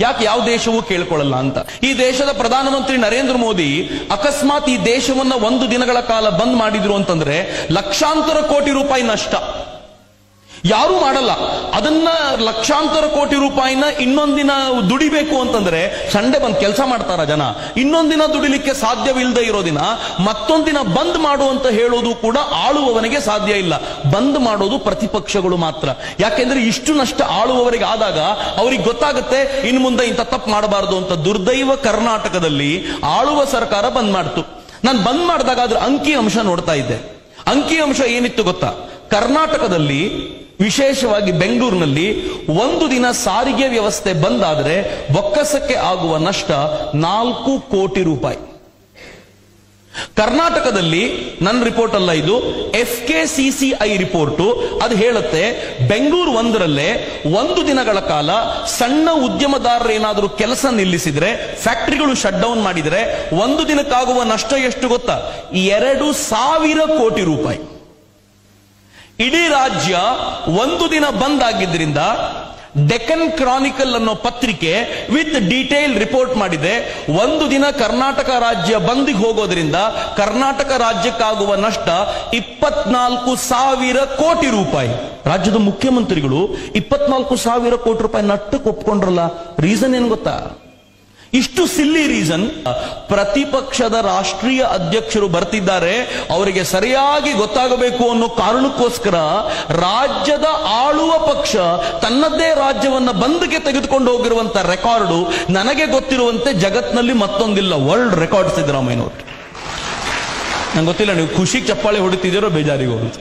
ಯಾಕೆ ಯಾವ ದೇಶವೂ ಕೇಳಿಕೊಳ್ಳಲ್ಲ ಅಂತ. ಈ ದೇಶದ ಪ್ರಧಾನಮಂತ್ರಿ ನರೇಂದ್ರ ಮೋದಿ ಅಕಸ್ಮಾತ್ ಈ ದೇಶವನ್ನ ಒಂದು ದಿನಗಳ ಕಾಲ ಬಂದ್ ಮಾಡಿದ್ರು ಅಂತಂದ್ರೆ ಲಕ್ಷಾಂತರ ಕೋಟಿ ರೂಪಾಯಿ ನಷ್ಟ. ಯಾರೂ ಮಾಡಲ್ಲ. ಅದನ್ನ ಲಕ್ಷಾಂತರ ಕೋಟಿ ರೂಪಾಯಿನ ಇನ್ನೊಂದಿನ ದುಡಿಬೇಕು ಅಂತಂದ್ರೆ ಸಂಡೆ ಬಂದ್ ಕೆಲಸ ಮಾಡ್ತಾರ ಜನ. ಇನ್ನೊಂದಿನ ದುಡಿಲಿಕ್ಕೆ ಸಾಧ್ಯವಿಲ್ಲದೆ ಇರೋ ದಿನ ಮತ್ತೊಂದಿನ ಬಂದ್ ಮಾಡು ಅಂತ ಹೇಳೋದು ಕೂಡ ಆಳುವವನಿಗೆ ಸಾಧ್ಯ ಇಲ್ಲ. ಬಂದ್ ಮಾಡೋದು ಪ್ರತಿಪಕ್ಷಗಳು ಮಾತ್ರ. ಯಾಕೆಂದ್ರೆ ಇಷ್ಟು ನಷ್ಟ ಆಳುವವರಿಗೆ ಆದಾಗ ಅವ್ರಿಗೆ ಗೊತ್ತಾಗುತ್ತೆ, ಇನ್ ಮುಂದೆ ಇಂಥ ತಪ್ಪು ಮಾಡಬಾರದು ಅಂತ ದುರ್ದೈವ ಕರ್ನಾಟಕದಲ್ಲಿ ಆಳುವ ಸರ್ಕಾರ ಬಂದ್ ಮಾಡ್ತು. ನಾನು ಬಂದ್ ಮಾಡಿದಾಗ ಅದ್ರ ಅಂಕಿ ಅಂಶ ನೋಡ್ತಾ ಇದ್ದೆ. ಅಂಕಿ ಅಂಶ ಏನಿತ್ತು ಗೊತ್ತಾ? ಕರ್ನಾಟಕದಲ್ಲಿ ವಿಶೇಷವಾಗಿ ಬೆಂಗಳೂರಿನಲ್ಲಿ ಒಂದು ದಿನ ಸಾರಿಗೆ ವ್ಯವಸ್ಥೆ ಬಂದಾದರೆ ಬೊಕ್ಕಸಕ್ಕೆ ಆಗುವ ನಷ್ಟ ನಾಲ್ಕು ಕೋಟಿ ರೂಪಾಯಿ. ಕರ್ನಾಟಕದಲ್ಲಿ ನನ್ನ ರಿಪೋರ್ಟ್ ಅಲ್ಲ ಇದು ಎಫ್ ಕೆ ಸಿ ಸಿ ಅದು ಹೇಳುತ್ತೆ, ಬೆಂಗಳೂರು ಒಂದರಲ್ಲೇ ಒಂದು ದಿನಗಳ ಕಾಲ ಸಣ್ಣ ಉದ್ಯಮದಾರರು ಏನಾದರೂ ಕೆಲಸ ನಿಲ್ಲಿಸಿದ್ರೆ, ಫ್ಯಾಕ್ಟರಿಗಳು ಶಟ್ ಡೌನ್ ಮಾಡಿದರೆ ಒಂದು ದಿನಕ್ಕಾಗುವ ನಷ್ಟ ಎಷ್ಟು ಗೊತ್ತಾ? ಎರಡು ಸಾವಿರ ಕೋಟಿ ರೂಪಾಯಿ. ಇಡೀ ರಾಜ್ಯ ಒಂದು ದಿನ ಬಂದ್ ಆಗಿದ್ರಿಂದ ಡೆಕನ್ ಕ್ರಾನಿಕಲ್ ಅನ್ನೋ ಪತ್ರಿಕೆ ವಿತ್ ಡೀಟೇಲ್ ರಿಪೋರ್ಟ್ ಮಾಡಿದೆ. ಒಂದು ದಿನ ಕರ್ನಾಟಕ ರಾಜ್ಯ ಬಂದಿಗೆ ಹೋಗೋದ್ರಿಂದ ಕರ್ನಾಟಕ ರಾಜ್ಯಕ್ಕಾಗುವ ನಷ್ಟ ಇಪ್ಪತ್ನಾಲ್ಕು ಸಾವಿರ ಕೋಟಿ ರೂಪಾಯಿ. ರಾಜ್ಯದ ಮುಖ್ಯಮಂತ್ರಿಗಳು ಇಪ್ಪತ್ನಾಲ್ಕು ಸಾವಿರ ಕೋಟಿ ರೂಪಾಯಿ ನಟ್ಟಕ್ಕೆ ಒಪ್ಕೊಂಡ್ರಲ್ಲ? ರೀಸನ್ ಏನ್ ಗೊತ್ತಾ? ಇಷ್ಟು ಸಿಲ್ಲಿ ರೀಸನ್ ಪ್ರತಿಪಕ್ಷದ ರಾಷ್ಟ್ರೀಯ ಅಧ್ಯಕ್ಷರು ಬರ್ತಿದ್ದಾರೆ, ಅವರಿಗೆ ಸರಿಯಾಗಿ ಗೊತ್ತಾಗಬೇಕು ಅನ್ನೋ ಕಾರಣಕ್ಕೋಸ್ಕರ ರಾಜ್ಯದ ಆಳುವ ಪಕ್ಷ ತನ್ನದೇ ರಾಜ್ಯವನ್ನ ಬಂದ್ಗೆ ತೆಗೆದುಕೊಂಡು ಹೋಗಿರುವಂತ ರೆಕಾರ್ಡು ನನಗೆ ಗೊತ್ತಿರುವಂತೆ ಜಗತ್ನಲ್ಲಿ ಮತ್ತೊಂದಿಲ್ಲ. ವರ್ಲ್ಡ್ ರೆಕಾರ್ಡ್ ಸಿದ್ದರಾಮಯ್ಯನವರು. ನಂಗೆ ಗೊತ್ತಿಲ್ಲ, ನೀವು ಖುಷಿ ಚಪ್ಪಾಳೆ ಹೊಡಿತಿದ್ದೀರೋ ಬೇಜಾರಿಗೋ ಅಂತ